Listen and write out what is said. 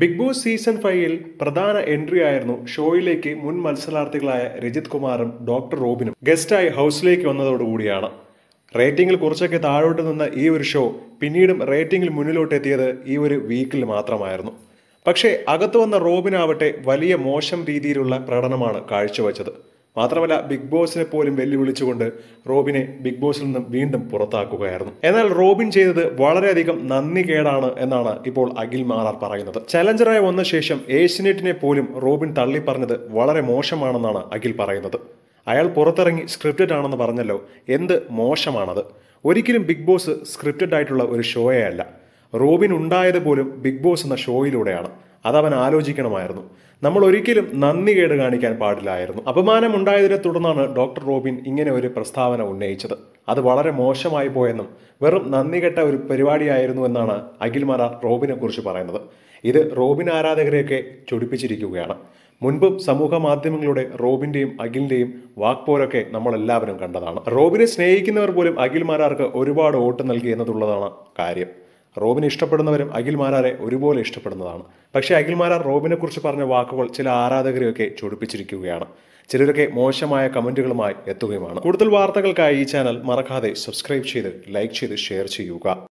Big boss season ഫൈവിൽ പ്രധാന entry ആയിരുന്നു ഷോയിലേക്ക് മുൻ മത്സരാർത്ഥികളായ രജിത് കുമാറും ഡോക്ടർ റോബിനും. ഗസ്റ്റായി ഹൗസിലേക്ക് വന്നതോടുകൂടിയാണ്. റേറ്റിംഗിൽ കുറച്ചൊക്കെ താഴോട്ട് നിന്ന ഈ ഒരു ഷോ പിന്നീടും റേറ്റിംഗിൽ മുന്നിലോട്ട് എത്തിയത് ഈ ഒരു വീക്കിൽ മാത്രമായിരുന്നു. പക്ഷേ അകത്തു വന്ന റോബിനാവട്ടെ വലിയ മോശം രീതിയിലുള്ള പ്രകടനമാണ് കാഴ്ചവെച്ചത്. മാത്രമല്ല ബിഗ് ബോസിനെ പോലും വെല്ലുവിളിച്ചുകൊണ്ട് റോബിനെ ബിഗ് ബോസിൽ നിന്നും വീണ്ടും പുറത്താക്കുകയായിരുന്നു. എന്നാൽ റോബിൻ ചെയ്തത് വളരെയധികം നന്ദി കേടാണ് എന്നാണ് ഇപ്പോൾ അഖിൽ മാറാർ പറയുന്നത്. ചലഞ്ചറായി വന്ന ശേഷം ഏഷ്യനെറ്റിനെ പോലും റോബിൻ തള്ളി പറഞ്ഞത് വളരെ മോശമാണെന്നാണ് അഖിൽ പറയുന്നത്. അയാൾ പുറത്തിറങ്ങി സ്ക്രിപ്റ്റഡ് ആണെന്ന് പറഞ്ഞല്ലോ എന്ത് മോശമാണത്? ഒരിക്കലും ബിഗ് ബോസ് സ്ക്രിപ്റ്റഡ് ആയിട്ടുള്ള ഒരു ഷോയേ അല്ല. റോബിൻ ഉണ്ടായത് പോലും ബിഗ് ബോസ് എന്ന ഷോയിലൂടെയാണ്. അതവൻ ആലോചിക്കണമായിരുന്നു. നമ്മൾ ഒരിക്കലും നന്ദി കേട് കാണിക്കാൻ പാടില്ലായിരുന്നു. അപമാനം ഉണ്ടായതിനെ തുടർന്നാണ് ഡോക്ടർ റോബിൻ ഇങ്ങനെ ഒരു പ്രസ്താവന ഉന്നയിച്ചത്. അത് വളരെ മോശമായി പോയെന്നും വെറും നന്ദി കെട്ട ഒരു പരിപാടിയായിരുന്നു എന്നാണ് അഖിൽ മാരാർ റോബിനെ കുറിച്ച് പറയുന്നത്. ഇത് റോബിൻ ആരാധകരെയൊക്കെ ചൊടിപ്പിച്ചിരിക്കുകയാണ്. മുൻപും സമൂഹ മാധ്യമങ്ങളുടെ റോബിന്റെയും അഖിലിന്റെയും വാക്പോരൊക്കെ നമ്മളെല്ലാവരും കണ്ടതാണ്. റോബിനെ സ്നേഹിക്കുന്നവർ പോലും അഖിൽ മാരാർക്ക് ഒരുപാട് വോട്ട് നൽകി എന്നതുള്ളതാണ് കാര്യം. റോബിനെ ഇഷ്ടപ്പെടുന്നവരും അഖിൽ മാരാരെ ഒരുപോലെ ഇഷ്ടപ്പെടുന്നതാണ്. പക്ഷേ അഖിൽ മാരാർ റോബിനെ കുറിച്ച് പറഞ്ഞ വാക്കുകൾ ചില ആരാധകരെയൊക്കെ ചൊടിപ്പിച്ചിരിക്കുകയാണ്. ചിലരൊക്കെ മോശമായ കമന്റുകളുമായി എത്തുകയുമാണ്. കൂടുതൽ വാർത്തകൾക്കായി ഈ ചാനൽ മറക്കാതെ സബ്സ്ക്രൈബ് ചെയ്ത് ലൈക്ക് ചെയ്ത് ഷെയർ ചെയ്യുക.